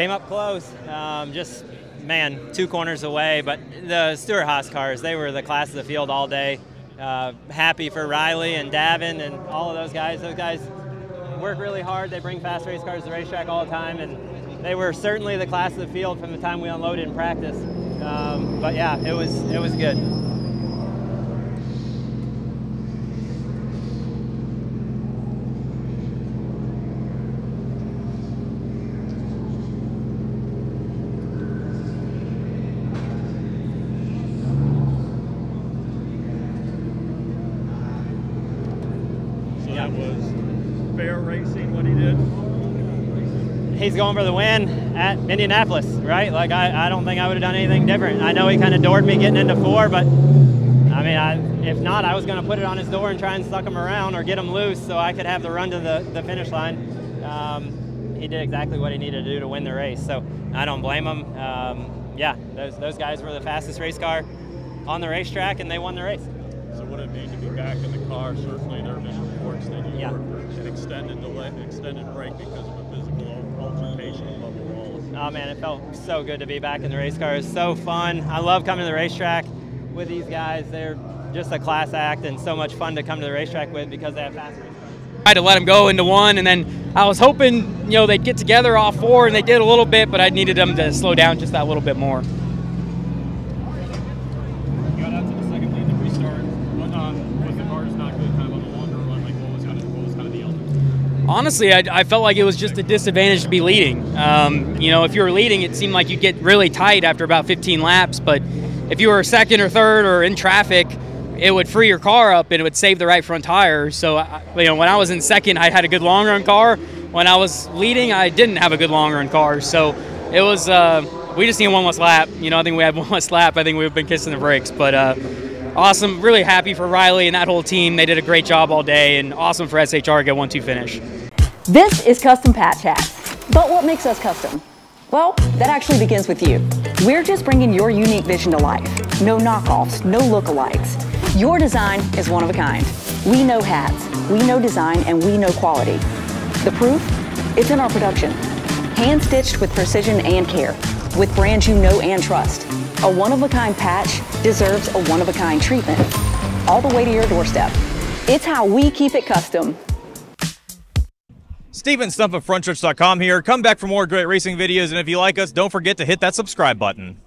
came up close. Um, just man, two corners away. But the Stewart Haas cars, they were the class of the field all day. Uh, happy for Riley and Davin and all of those guys. Those guys work really hard. They bring fast race cars to the racetrack all the time, and they were certainly the class of the field from the time we unloaded in practice. Um, but yeah, it was it was good. That was fair racing what he did. he's going for the win at Indianapolis, right? Like I, I don't think I would have done anything different. I know he kind of doored me getting into four, but I mean, I, if not, I was going to put it on his door and try and suck him around or get him loose so I could have the run to the, the finish line. Um, he did exactly what he needed to do to win the race, so I don't blame him. Um, yeah, those those guys were the fastest race car on the racetrack, and they won the race. So what it mean to be back in the car? Certainly there have been reports that you Yeah. were an extended delay, extended break because of a physical altercation with Bubba Wallace. Oh man, it felt so good to be back in the race car. It's so fun. I love coming to the racetrack with these guys. They're just a class act and so much fun to come to the racetrack with because they have fast race cars. I had to let them go into one, and then I was hoping, you know, they'd get together off four, and they did a little bit, but I needed them to slow down just that little bit more. got out to the second lead, the restart. What, um, was the cars not good kind of on the longer run? Like what was kind of what was kind of the element? Honestly, I, I felt like it was just a disadvantage to be leading. Um, you know, if you were leading, it seemed like you'd get really tight after about 15 laps, but if you were second or third or in traffic, it would free your car up and it would save the right front tire. So, I, you know, when I was in second, I had a good long run car. When I was leading, I didn't have a good long run car. So it was, uh, we just need one less lap. You know, I think we had one less lap. I think we've been kissing the brakes. But uh, awesome. Really happy for Riley and that whole team. They did a great job all day and awesome for SHR to get 1 2 finish. This is Custom Patch Hats. But what makes us custom? Well, that actually begins with you. We're just bringing your unique vision to life. No knockoffs, no lookalikes. Your design is one of a kind. We know hats, we know design, and we know quality. The proof? It's in our production. Hand stitched with precision and care, with brands you know and trust. A one of a kind patch deserves a one of a kind treatment. All the way to your doorstep. It's how we keep it custom. Stephen Stumpf of FrontStretch.com here. Come back for more great racing videos, and if you like us, don't forget to hit that subscribe button.